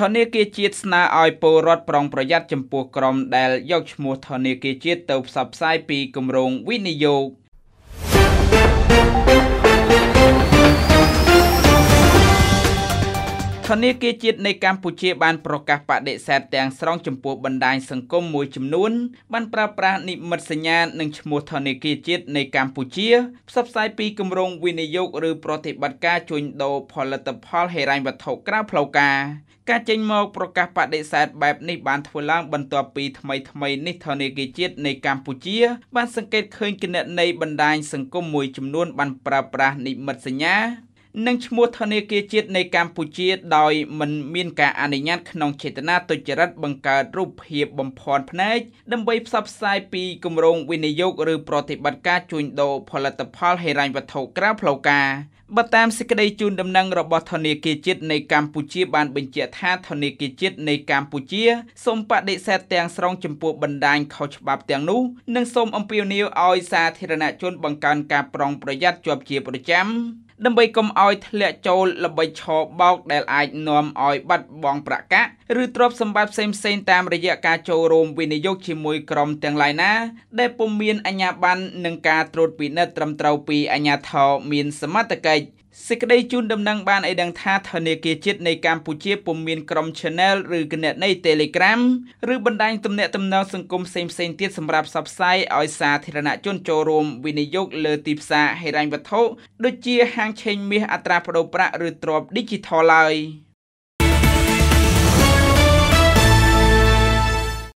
ធនាគារជាតិស្នើឲ្យពលរដ្ឋប្រុងប្រយ័ត្នចំពោះក្រុមដែលយកឈ្មោះធនាគារជាតិទៅផ្សព្វផ្សាយពីគម្រោងវិនិយោគ ធនាគារជាតិនៃកម្ពុជាបានប្រកាសបដិសេធទាំងស្រុងចំពោះបណ្ដាញសង្គមមួយចំនួនបានប្រើប្រាស់និមិត្តសញ្ញានិងឈ្មោះធនាគារជាតិនៃកម្ពុជាផ្សព្វផ្សាយពីគម្រោងវិនិយោគឬប្រតិបត្តិការជួញដូរផលិតផលហិរញ្ញវត្ថុក្រៅផ្លូវការការចេញមកប្រកាសបដិសេធបែបនេះបានធ្វើឡើងបន្ទាប់ពីថ្មីថ្មីនេះធនាគារជាតិនៃកម្ពុជា បានសង្កេតឃើញគណនីបណ្ដាញសង្គមមួយចំនួនបានប្រើប្រាស់និមិត្តសញ្ញា និងឈ្មោះធនាគារជាតិនៃកម្ពុជាដោយមិនមានការអនុញ្ញាតក្នុងចេតនាទុច្ចរិតបង្កើតរូបភាពបំភាន់ភ្នែកដើម្បីផ្សព្វផ្សាយពីគម្រោងវិនិយោគឬប្រតិបត្តិការជួញដូរផលិតផលហិរញ្ញវត្ថុក្រៅផ្លូវការបើតាមសេចក្តីជូនដំណឹងរបស់ធនាគារជាតិនៃកម្ពុជាបានបញ្ជាក់ថាធនាគារជាតិនៃកម្ពុជាសូមបដិសេធទាំងស្រុងចំពោះបណ្ដាញខុសច្បាប់ទាំងនោះនិងសូមអំពាវនាវឲ្យសាធារណជនបង្កើនការប្រុងប្រយ័ត្នជាប់ជាប្រចាំ ដើម្បីកុំឲ្យធ្លាក់ចូលល្បិចឆបោកដែលអាចនាំឲ្យបាត់បង់ប្រាក់កាក់ឬទ្រព្យសម្បត្តិផ្សេងៗតាមរយៈការចូលរួមវិនិយោគជាមួយក្រុមទាំងឡាយណា ដែលពុំមានអាជ្ញាប័ណ្ណនិងការត្រួតពិនិត្យត្រឹមត្រូវពីអាជ្ញាធរមានសមត្ថកិច្ចសេចក្តីជូនដំណឹងបានឲ្យដឹងថាធនាគារជាតិនៃកម្ពុជាពុំមានក្រុម Channel ឬគណនី Telegram ឬបណ្ដាញទំនាក់ទំនងសង្គមផ្សេងៗទៀតសម្រាប់ផ្សព្វផ្សាយឲ្យសាធារណជនចូលរួមវិនិយោគលើទីផ្សារហិរញ្ញវត្ថុដូចជាហាងឆេងមាសអត្រាប្តូរប្រាក់ឬទ្រព្យ Digital ឡើយ។